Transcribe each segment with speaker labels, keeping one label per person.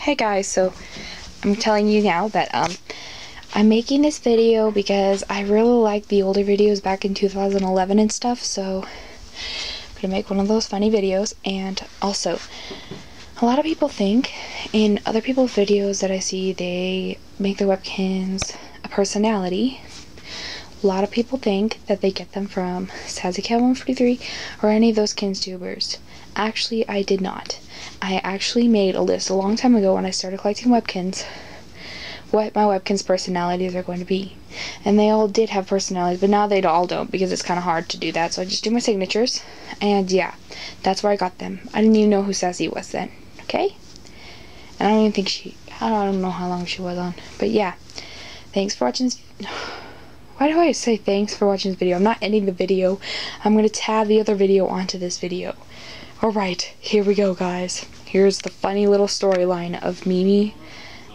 Speaker 1: Hey guys, so I'm telling you now that um I'm making this video because I really like the older videos back in 2011 and stuff, so I'm gonna make one of those funny videos and also a lot of people think in other people's videos that I see they make their Webkinz a personality. A lot of people think that they get them from SazzyCat143 or any of those KinsTubers. Actually, I did not. I actually made a list a long time ago when I started collecting Webkinz what my Webkinz personalities are going to be. And they all did have personalities, but now they all don't because it's kind of hard to do that. So I just do my signatures. And yeah, that's where I got them. I didn't even know who Sassy was then. Okay? And I don't even think she, I don't know how long she was on. But yeah, thanks for watching this. Why do I say thanks for watching this video? I'm not ending the video. I'm going to tab the other video onto this video. Alright, here we go, guys. Here's the funny little storyline of Mimi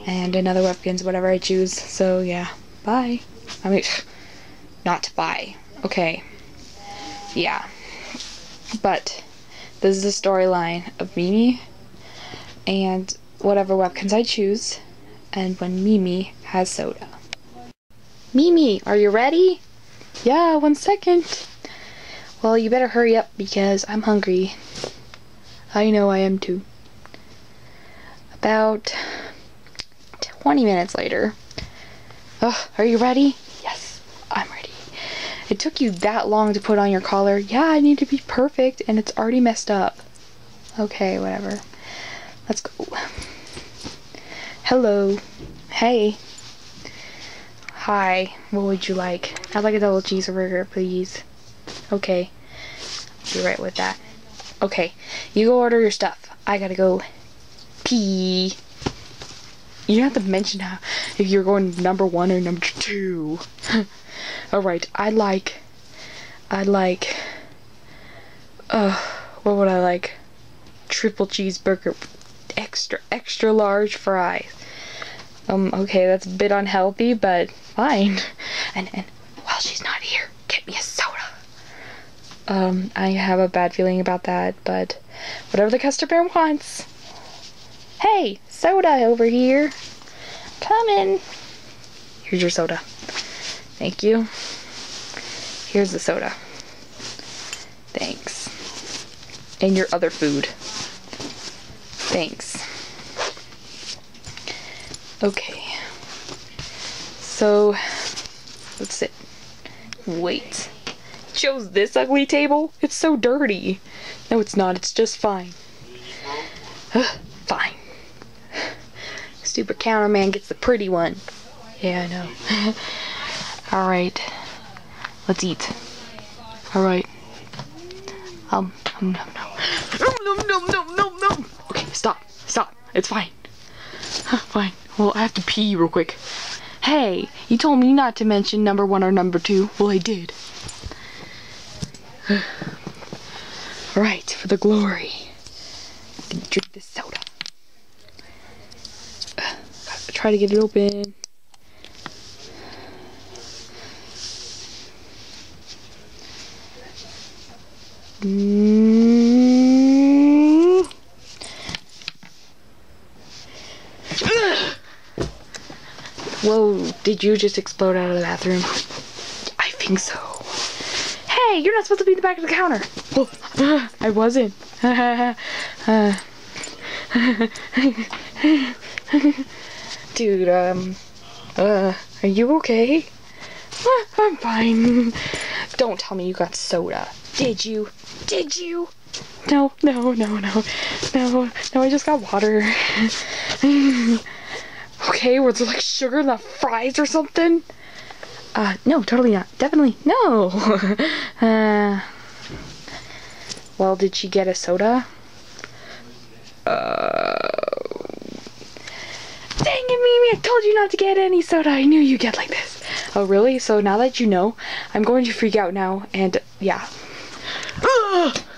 Speaker 1: and another Webkinz, whatever I choose. So, yeah. Bye. I mean, not to bye. Okay. Yeah. But, this is the storyline of Mimi and whatever Webkinz I choose, and when Mimi has soda. Mimi, are you ready? Yeah, one second. Well, you better hurry up because I'm hungry. I know I am too. About 20 minutes later. Ugh, are you ready? Yes, I'm ready. It took you that long to put on your collar. Yeah, I need to be perfect and it's already messed up. Okay, whatever. Let's go. Hello. Hey. Hi. What would you like? I'd like a double cheeseburger, please. Okay. Be right with that. Okay. You go order your stuff. I gotta go pee. You don't have to mention how if you're going number one or number two. Alright, I'd like I'd like uh what would I like? Triple cheeseburger extra extra large fries. Um, okay, that's a bit unhealthy, but fine. And and while she's not here, get me a soda. Um, I have a bad feeling about that, but whatever the customer wants. Hey, soda over here. Come in. Here's your soda. Thank you. Here's the soda. Thanks. And your other food. Thanks. Okay. So, let's sit. Wait. Chose this ugly table? It's so dirty. No, it's not. It's just fine. Ugh, fine. Stupid counterman gets the pretty one. Yeah, I know. Alright. Let's eat. Alright. Um, um, no, no. No, no, no, no, no. Okay, stop. Stop. It's fine. fine. Well, I have to pee real quick. Hey, you told me not to mention number one or number two. Well, I did. Alright, for the glory. Drink this soda. try to get it open. Mm. Whoa, did you just explode out of the bathroom? I think so. Hey, you're not supposed to be in the back of the counter. Oh, I wasn't. Dude, um, uh, are you okay? I'm fine. Don't tell me you got soda. Did you? Did you? No, no, no, no, no, no, I just got water. Okay, was there like sugar in the fries or something? Uh, no, totally not. Definitely, no. uh, well, did she get a soda? Uh, dang it, Mimi, I told you not to get any soda. I knew you'd get like this. Oh, really? So now that you know, I'm going to freak out now, and yeah. Ugh!